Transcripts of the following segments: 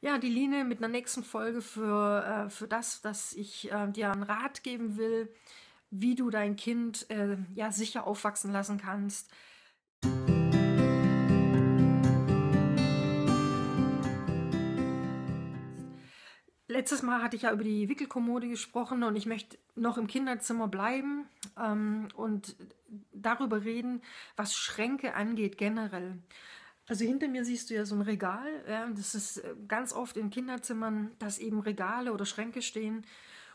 ja, die Line mit einer nächsten Folge für, äh, für das, dass ich äh, dir einen Rat geben will, wie du dein Kind äh, ja sicher aufwachsen lassen kannst. Letztes Mal hatte ich ja über die Wickelkommode gesprochen und ich möchte noch im Kinderzimmer bleiben ähm, und darüber reden, was Schränke angeht generell. Also hinter mir siehst du ja so ein Regal. Ja, das ist äh, ganz oft in Kinderzimmern, dass eben Regale oder Schränke stehen.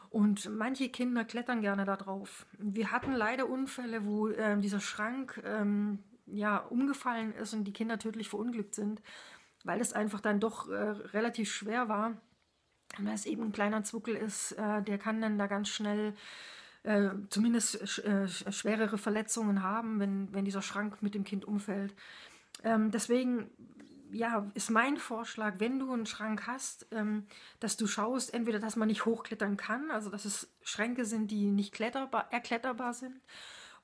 Und manche Kinder klettern gerne da drauf. Wir hatten leider Unfälle, wo äh, dieser Schrank ähm, ja, umgefallen ist und die Kinder tödlich verunglückt sind, weil es einfach dann doch äh, relativ schwer war. Und weil es eben ein kleiner Zwuckel ist, äh, der kann dann da ganz schnell äh, zumindest sch äh, schwerere Verletzungen haben, wenn, wenn dieser Schrank mit dem Kind umfällt. Ähm, deswegen ja, ist mein Vorschlag, wenn du einen Schrank hast, ähm, dass du schaust, entweder, dass man nicht hochklettern kann, also dass es Schränke sind, die nicht kletterbar, erkletterbar sind,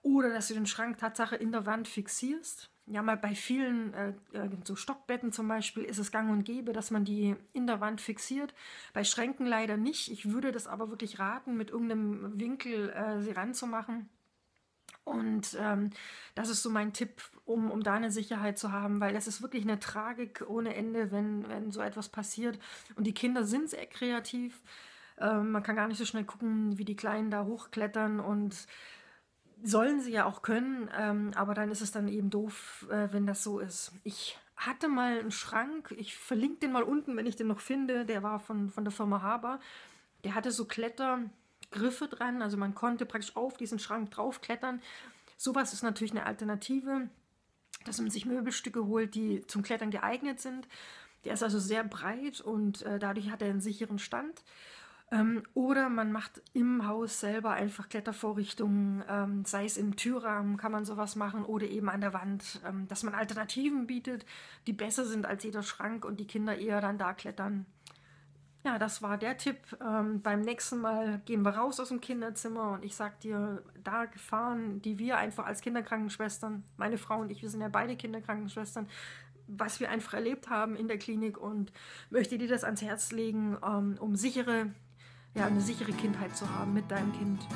oder dass du den Schrank Tatsache in der Wand fixierst. Ja, mal bei vielen äh, äh so Stockbetten zum Beispiel ist es gang und gäbe, dass man die in der Wand fixiert. Bei Schränken leider nicht. Ich würde das aber wirklich raten, mit irgendeinem Winkel äh, sie ranzumachen und ähm, das ist so mein Tipp, um, um da eine Sicherheit zu haben, weil das ist wirklich eine Tragik ohne Ende, wenn, wenn so etwas passiert. Und die Kinder sind sehr kreativ. Ähm, man kann gar nicht so schnell gucken, wie die Kleinen da hochklettern und sollen sie ja auch können, ähm, aber dann ist es dann eben doof, äh, wenn das so ist. Ich hatte mal einen Schrank, ich verlinke den mal unten, wenn ich den noch finde, der war von, von der Firma Haber. Der hatte so Kletter, Griffe dran, also man konnte praktisch auf diesen Schrank draufklettern. Sowas ist natürlich eine Alternative, dass man sich Möbelstücke holt, die zum Klettern geeignet sind. Der ist also sehr breit und äh, dadurch hat er einen sicheren Stand. Ähm, oder man macht im Haus selber einfach Klettervorrichtungen, ähm, sei es im Türrahmen kann man sowas machen oder eben an der Wand, ähm, dass man Alternativen bietet, die besser sind als jeder Schrank und die Kinder eher dann da klettern. Ja, das war der Tipp. Ähm, beim nächsten Mal gehen wir raus aus dem Kinderzimmer und ich sag dir, da Gefahren, die wir einfach als Kinderkrankenschwestern, meine Frau und ich, wir sind ja beide Kinderkrankenschwestern, was wir einfach erlebt haben in der Klinik und möchte dir das ans Herz legen, ähm, um sichere, ja, eine sichere Kindheit zu haben mit deinem Kind.